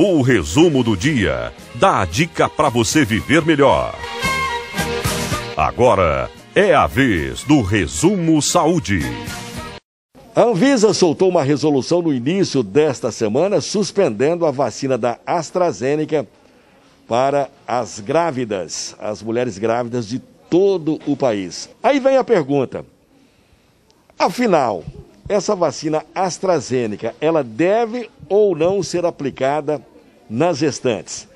O resumo do dia dá a dica para você viver melhor. Agora é a vez do Resumo Saúde. A Anvisa soltou uma resolução no início desta semana suspendendo a vacina da AstraZeneca para as grávidas, as mulheres grávidas de todo o país. Aí vem a pergunta: afinal, essa vacina AstraZeneca, ela deve ou não ser aplicada nas gestantes,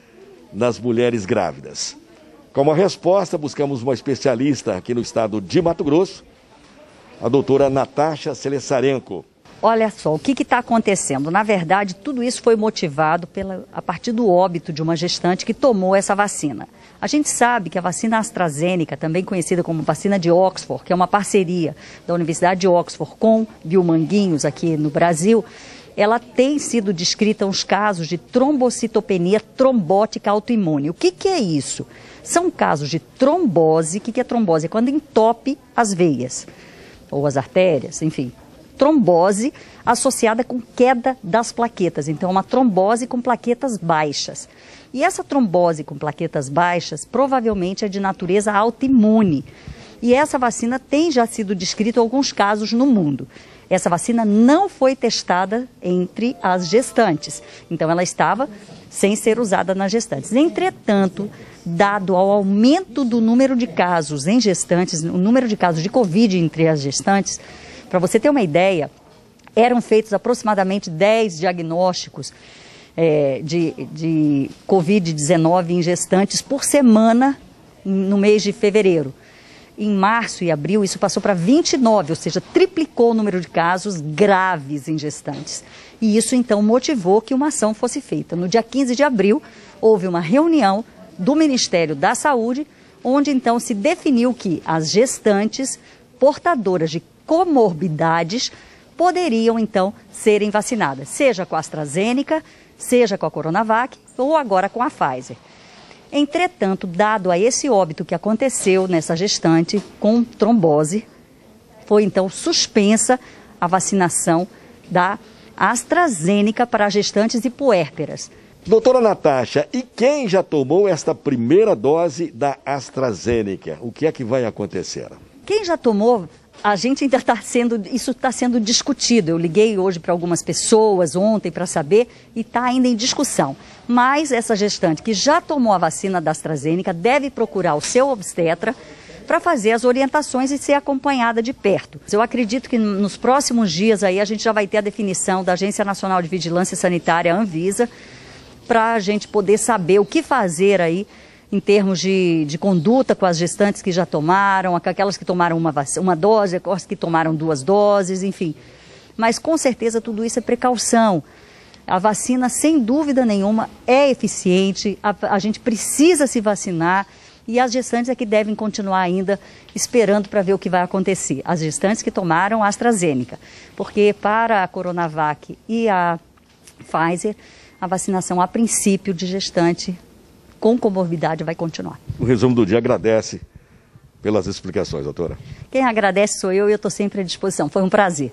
nas mulheres grávidas? Como resposta, buscamos uma especialista aqui no estado de Mato Grosso, a doutora Natasha Selesarenko. Olha só, o que está acontecendo? Na verdade, tudo isso foi motivado pela, a partir do óbito de uma gestante que tomou essa vacina. A gente sabe que a vacina AstraZeneca, também conhecida como vacina de Oxford, que é uma parceria da Universidade de Oxford com Biomanguinhos aqui no Brasil, ela tem sido descrita uns casos de trombocitopenia trombótica autoimune. O que, que é isso? São casos de trombose. O que, que é trombose? É quando entope as veias ou as artérias, enfim trombose associada com queda das plaquetas. Então, uma trombose com plaquetas baixas. E essa trombose com plaquetas baixas provavelmente é de natureza autoimune. E essa vacina tem já sido descrito alguns casos no mundo. Essa vacina não foi testada entre as gestantes. Então, ela estava sem ser usada nas gestantes. Entretanto, dado ao aumento do número de casos em gestantes, o número de casos de Covid entre as gestantes, para você ter uma ideia, eram feitos aproximadamente 10 diagnósticos é, de, de Covid-19 em gestantes por semana no mês de fevereiro. Em março e abril, isso passou para 29, ou seja, triplicou o número de casos graves em gestantes. E isso então motivou que uma ação fosse feita. No dia 15 de abril, houve uma reunião do Ministério da Saúde, onde então se definiu que as gestantes portadoras de comorbidades poderiam então serem vacinadas, seja com a AstraZeneca, seja com a Coronavac ou agora com a Pfizer. Entretanto, dado a esse óbito que aconteceu nessa gestante com trombose, foi então suspensa a vacinação da AstraZeneca para gestantes e puérperas. Doutora Natasha, e quem já tomou esta primeira dose da AstraZeneca? O que é que vai acontecer? Quem já tomou a gente ainda está sendo, isso está sendo discutido. Eu liguei hoje para algumas pessoas ontem para saber e está ainda em discussão. Mas essa gestante que já tomou a vacina da AstraZeneca deve procurar o seu obstetra para fazer as orientações e ser acompanhada de perto. Eu acredito que nos próximos dias aí a gente já vai ter a definição da Agência Nacional de Vigilância Sanitária, Anvisa, para a gente poder saber o que fazer aí em termos de, de conduta com as gestantes que já tomaram, aquelas que tomaram uma, uma dose, aquelas que tomaram duas doses, enfim. Mas com certeza tudo isso é precaução. A vacina, sem dúvida nenhuma, é eficiente, a, a gente precisa se vacinar e as gestantes é que devem continuar ainda esperando para ver o que vai acontecer. As gestantes que tomaram a AstraZeneca, porque para a Coronavac e a Pfizer, a vacinação a princípio de gestante com comorbidade vai continuar. O resumo do dia agradece pelas explicações, doutora. Quem agradece sou eu e eu estou sempre à disposição. Foi um prazer.